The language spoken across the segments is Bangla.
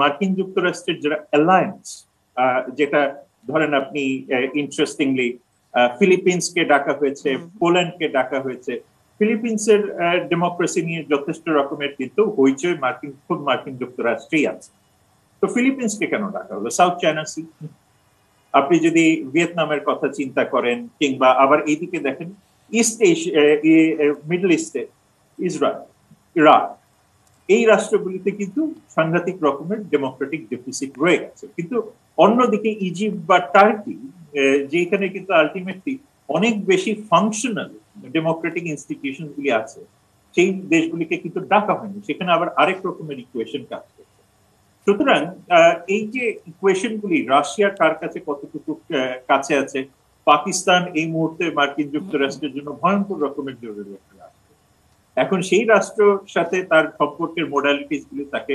মার্কিন যুক্তরাষ্ট্রের যারা অ্যালায়েন্স যেটা ধরেন আপনি ইন্টারেস্টিংলি ফিলিপিন্সকে ডাকা হয়েছে পোল্যান্ডকে ডাকা হয়েছে। ফিলিপিন্সের ডেমোক্রেসি নিয়ে যথেষ্ট রকমের কিন্তু হইচই মার্কিন খুব মার্কিন যুক্তরাষ্ট্রেই আছে। তো ফিলিপিন্সকে কেন ডাকা হলো? সাউথ চায়না সি আপনি যদি ভিয়েতনামের কথা চিন্তা করেন কিংবা আবার এইদিকে দেখেন ইস্ট এশিয়া মিডল ইস্টে ইসরায়েল ইরাক এই রাষ্ট্রগুলিতে কিন্তু সাংঘাতিক রকমের ডেমোক্রেটিক ডেফিসিট রয়ে গেছে। কিন্তু অন্যদিকে ইজিপ্ট বা টার্কি যেখানে কিন্তু আলটিমেটলি অনেক বেশি ফাংশনাল ডেমোক্রেটিক ইনস্টিটিউশন গুলি আছে, সেই দেশগুলিকে কিন্তু ডাকা হয়নি। সেখানে আবার আরেক রকমের ইকুয়েশন কাজ করছে। সুতরাং এই যে ইকুয়েশন গুলি রাশিয়া কার কাছে কতটুকু কাছে আছে, পাকিস্তান এই মুহূর্তে মার্কিন যুক্তরাষ্ট্রের জন্য ভয়ঙ্কর রকমের জরুরি একটা এখন সেই রাষ্ট্রের সাথে তার সম্পর্কের মোডালিটিস গুলি তাকে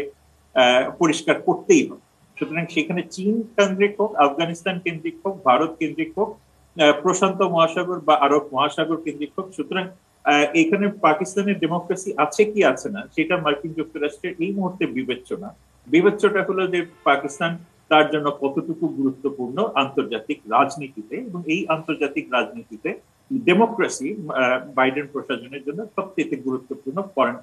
পরিষ্কার করতেই হবে। সুতরাং সেখানে চীন কেন্দ্রিক হোক, আফগানিস্তান কেন্দ্রিক হোক, ভারত কেন্দ্রিক হোক প্রশান্ত মহাসাগর বা আরব মহাসাগর কেন্দ্রিক হোক, সুতরাং এখানে পাকিস্তানের ডেমোক্রেসি আছে কি আছে না, সেটা মার্কিন যুক্তরাষ্ট্রের এই মুহূর্তে বিবেচ্য না বিবেচ্যটা হলো যে পাকিস্তান তার জন্য কতটুকু গুরুত্বপূর্ণ আন্তর্জাতিক রাজনীতিতে এবং এই আন্তর্জাতিক রাজনীতিতে डेमोक्रेसि uh, प्रशासन प्रशासनाने दिलं फक्त ते गुरुत्वपूर्ण फॉरेन